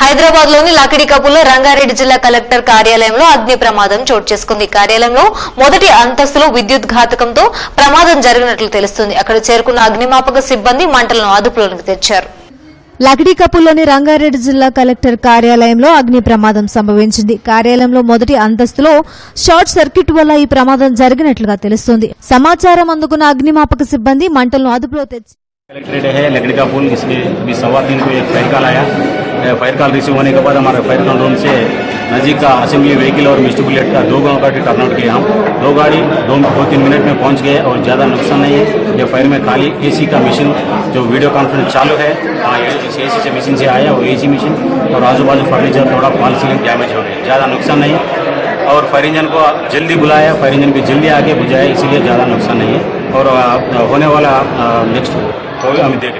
హైదరాబాద్ లోని లాకిడికపుల్లో రంగారెడ్డి జిల్లా కలెక్టర్ కార్యాలయంలో అగ్ని ప్రమాదం చోటు చేసుకుంది కార్యాలయంలో మొదటి అంతస్తులో విద్యుత్ ఘాతకంతో ప్రమాదం జరిగినట్లు తెలుస్తుంది అక్కడ చేరుకున్న అగ్నిమాపక సిబ్బంది మంటలను అదుపులోకి తెచ్చారు లకిడీకపుల్లోని రంగారెడ్డి జిల్లా కలెక్టర్ కార్యాలయంలో అగ్ని ప్రమాదం సంభవించింది కార్యాలయంలో మొదటి అంతస్తులో షార్ట్ సర్క్యూట్ వల్ల ఈ ప్రమాదం జరిగినట్లుగా తెలుస్తోంది సమాచారం అందుకున్న అగ్నిమాపక సిబ్బంది మంటలను అదుపులో తెచ్చి कलेक्ट्रेट है लकड़ी का पुल इसलिए अभी सवा तीन को एक फायर कॉल आया ए, फायर कॉल रिसीव होने के बाद हमारे फायर कंट्रोल से नज़दीक का असेंबली व्हीकल और मिस्टर बुलेट का दो गाँव का टर्न आउट किया हम। दो गाड़ी दो दो तीन मिनट में पहुँच गए और ज़्यादा नुकसान नहीं है। ये फायर में खाली एसी का मशीन जो वीडियो कॉन्फ्रेंस चालू है इस एसी से मशीन से आया वो ए सी मशीन और आजू बाजू फर्नीचर थोड़ा फॉल सीलिंग डैमेज हो गया ज़्यादा नुकसान नहीं और फायर इंजन को जल्दी बुलाया फायर इंजन भी जल्दी आगे बुझाया, इसीलिए ज़्यादा नुकसान नहीं है। और होने वाला नेक्स्ट को हम देख रहे हैं।